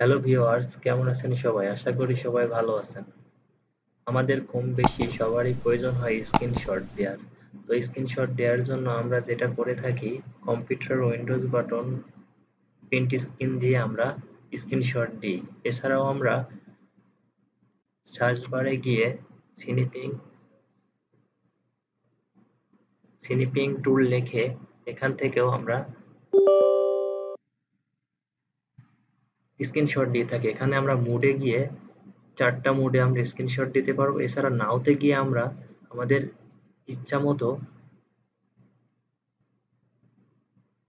Hello viewers কেমন আছেন সবাই? আশা করি সবাই ভালো আছেন। আমাদের কম বেশি সবারই প্রয়োজন হয় স্ক্রিনশট দেওয়ার তো স্ক্রিনশট দেওয়ার জন্য আমরা যেটা করে থাকি computer Windows button print screen দিয়ে আমরা স্ক্রিনশট দিই। এছাড়াও আমরা সার্চ বারে গিয়ে সিনিপিং সিনিপিং টুল লিখে এখান থেকেও আমরা স্ক্রিনশট দিয়ে থাকি। এখানে আমরা মুডে গিয়ে চারটা মুডে আমরা স্ক্রিনশট দিতে পারব। এছাড়া নাওতে গিয়ে আমরা আমাদের ইচ্ছা মতো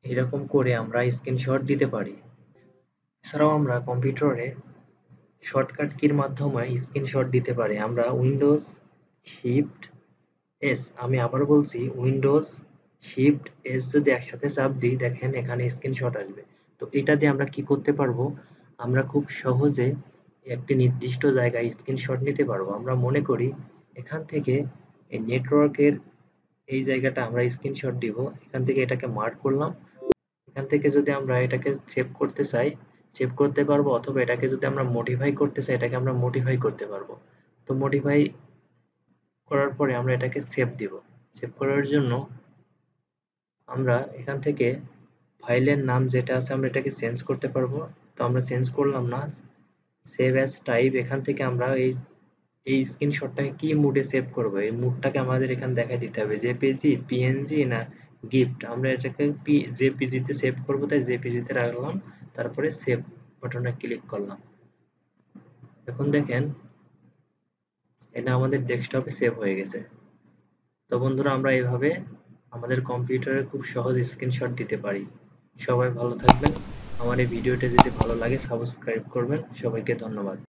এরকম করে আমরা স্ক্রিনশট দিতে পারি। এছাড়াও আমরা কম্পিউটারে শর্টকাট কির মাধ্যমে স্ক্রিনশট দিতে পারি। আমরা উইন্ডোজ শিফট এস আমি আবার বলছি উইন্ডোজ শিফট এস যদি একসাথে চাপ দিই, দেখেন এখানে স্ক্রিনশট আসবে। তো এটা দিয়ে আমরা কি করতে পারব? আমরা খুব সহজে একটি নির্দিষ্ট জায়গায় স্ক্রিনশট নিতে পারব। আমরা মনে করি এখান থেকে এই নেটওয়ার্কের এই জায়গাটা আমরা স্ক্রিনশট দিব। এখান থেকে এটাকে মার্ক করলাম। এখান থেকে যদি আমরা এটাকে সেভ করতে চাই সেভ করতে পারব অথবা এটাকে যদি আমরা মডিফাই করতে চাই, এটাকে আমরা মডিফাই করতে পারব। তো মডিফাই করার পরে আমরা এটাকে সেভ দিব। সেভ করার জন্য আমরা এখান থেকে ফাইলের নাম যেটা আছে, আমরা এটাকে চেঞ্জ করতে পারব। তো আমরা চেঞ্জ করলাম না। সেভ অ্যাজ টাইপ এখান থেকে আমরা এই এই স্ক্রিনশটটাকে কি মুডে সেভ করব? এই মুডটাকে আমাদের এখানে দেখাই দিতে হবে। জেপিজি পিএনজি না গিফট আমরা এটাকে পি জেপিজিতে সেভ করব, তাই জেপিজিতে রাখলাম। তারপরে সেভ বাটনে ক্লিক করলাম। এখন দেখেন, এটা আমাদের ডেস্কটপে সেভ হয়ে গেছে। তো বন্ধুরা, আমরা এইভাবে আমাদের কম্পিউটারে খুব সহজ স্ক্রিনশট দিতে পারি। সবাই ভালো থাকবেন। আমার এই ভিডিওটা যদি ভালো লাগে সাবস্ক্রাইব করবেন। সবাইকে ধন্যবাদ।